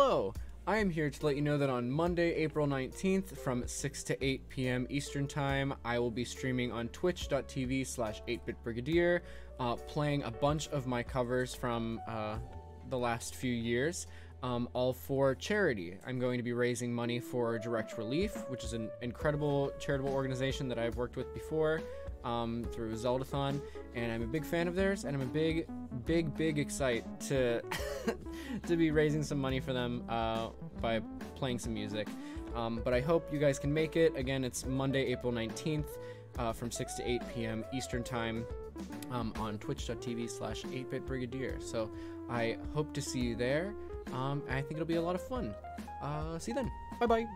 Hello! I am here to let you know that on Monday, April 19th from 6 to 8 p.m. Eastern Time, I will be streaming on twitch.tv slash 8bitbrigadier, uh, playing a bunch of my covers from uh, the last few years, um, all for charity. I'm going to be raising money for Direct Relief, which is an incredible charitable organization that I've worked with before um, through Zeldathon, and I'm a big fan of theirs, and I'm a big, big, big excite to to be raising some money for them uh, by playing some music. Um, but I hope you guys can make it. Again, it's Monday, April 19th uh, from 6 to 8 p.m. Eastern Time um, on twitch.tv slash 8bitbrigadier. So I hope to see you there. Um, I think it'll be a lot of fun. Uh, see you then. Bye bye.